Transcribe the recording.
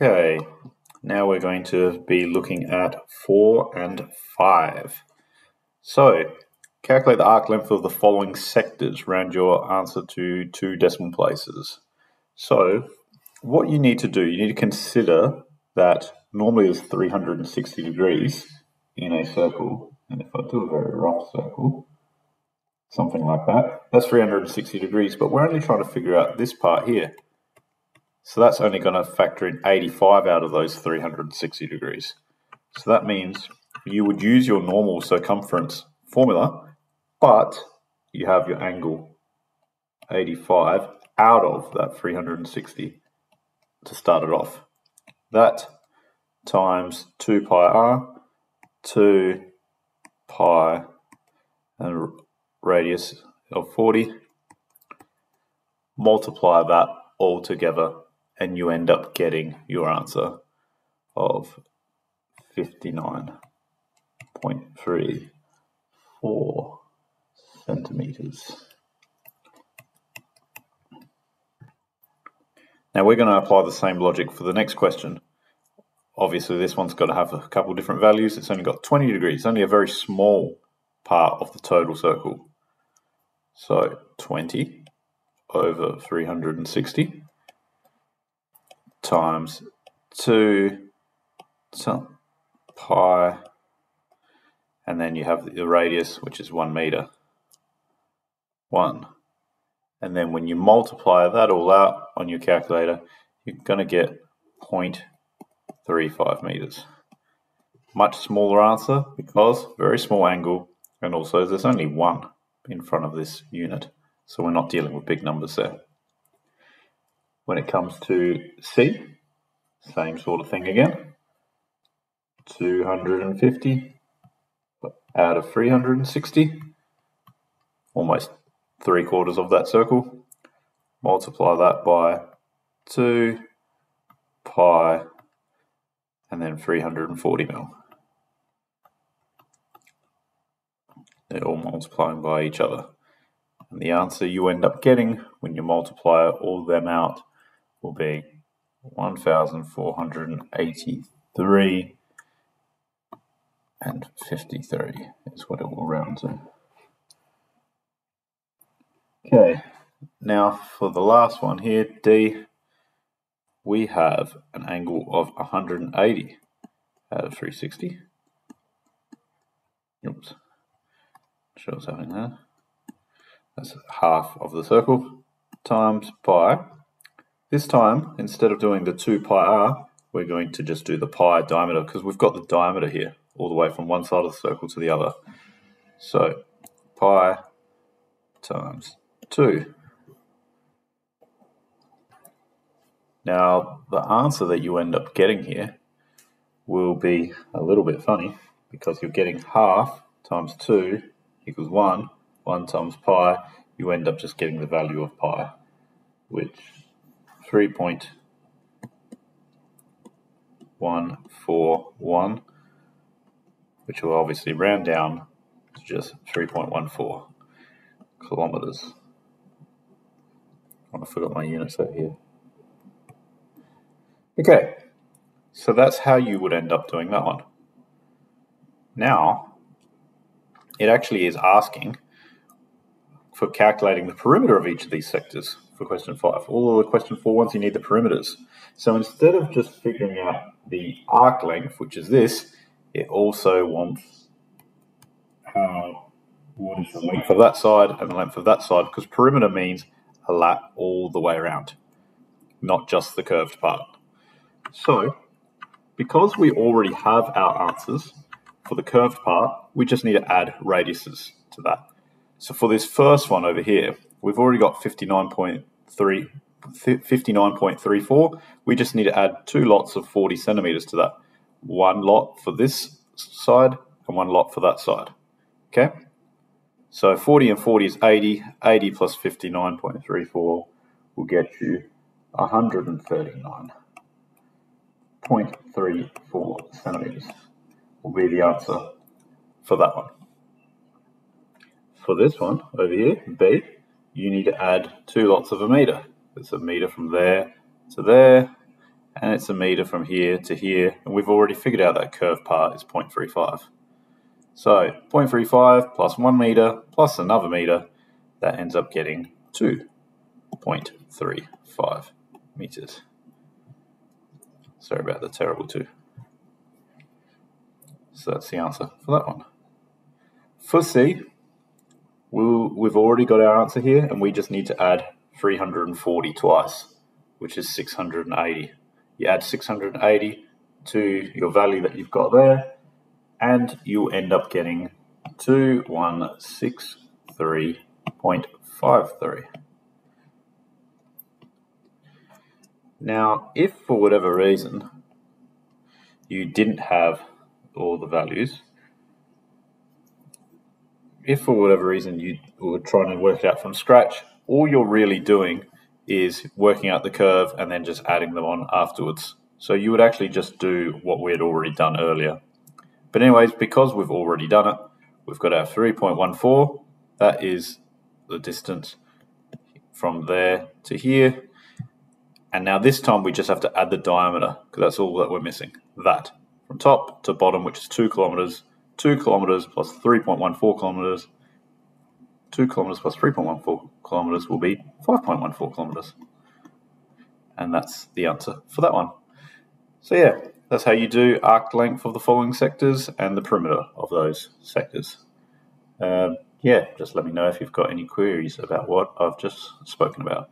Okay, now we're going to be looking at 4 and 5. So, calculate the arc length of the following sectors. Round your answer to two decimal places. So, what you need to do, you need to consider that normally there's 360 degrees in a circle. And if I do a very rough circle, something like that, that's 360 degrees. But we're only trying to figure out this part here. So that's only going to factor in 85 out of those 360 degrees. So that means you would use your normal circumference formula, but you have your angle 85 out of that 360 to start it off. That times 2 pi r, 2 pi and radius of 40, multiply that all together and you end up getting your answer of 59.34 centimeters. Now we're going to apply the same logic for the next question. Obviously this one's got to have a couple different values. It's only got 20 degrees, only a very small part of the total circle. So 20 over 360 times 2 pi, and then you have the radius, which is 1 meter. 1. And then when you multiply that all out on your calculator, you're going to get 0.35 meters. Much smaller answer because very small angle, and also there's only one in front of this unit, so we're not dealing with big numbers there. When it comes to C, same sort of thing again. 250 out of 360, almost three quarters of that circle. Multiply that by 2 pi and then 340 mil. They're all multiplying by each other. And the answer you end up getting when you multiply all of them out will be 1,483 and 53 is what it will round to. Okay, now for the last one here, D, we have an angle of 180 out of 360. Oops, shows having that. That's half of the circle times pi this time, instead of doing the 2 pi r, we're going to just do the pi diameter because we've got the diameter here all the way from one side of the circle to the other. So pi times 2. Now, the answer that you end up getting here will be a little bit funny because you're getting half times 2 equals 1. 1 times pi, you end up just getting the value of pi, which 3.141, which will obviously round down to just 3.14 kilometers. Oh, I forgot my units over here. Okay, so that's how you would end up doing that one. Now, it actually is asking for calculating the perimeter of each of these sectors for question five. All of the question four ones, you need the perimeters. So instead of just figuring out the arc length, which is this, it also wants how what is the length of that side and the length of that side, because perimeter means a lap all the way around, not just the curved part. So, because we already have our answers for the curved part, we just need to add radiuses to that. So for this first one over here, we've already got 59.3, 59.34. We just need to add two lots of 40 centimeters to that. One lot for this side and one lot for that side. Okay? So 40 and 40 is 80. 80 plus 59.34 will get you 139.34 centimeters will be the answer for that one. For this one over here, B, you need to add two lots of a meter. It's a meter from there to there, and it's a meter from here to here, and we've already figured out that curve part is 0.35. So 0.35 plus 1 meter plus another meter, that ends up getting 2.35 meters. Sorry about the terrible two. So that's the answer for that one. For C, we'll, we've already got our answer here, and we just need to add 340 twice, which is 680. You add 680 to your value that you've got there, and you end up getting 2163.53. Now, if for whatever reason you didn't have all the values, if for whatever reason you were trying to work it out from scratch, all you're really doing is working out the curve and then just adding them on afterwards. So you would actually just do what we had already done earlier. But anyways, because we've already done it, we've got our 3.14. That is the distance from there to here. And now this time we just have to add the diameter because that's all that we're missing. That from top to bottom, which is two kilometers, two kilometers plus 3.14 kilometers 2 kilometers plus 3.14 kilometers will be 5.14 kilometers. And that's the answer for that one. So, yeah, that's how you do arc length of the following sectors and the perimeter of those sectors. Um, yeah, just let me know if you've got any queries about what I've just spoken about.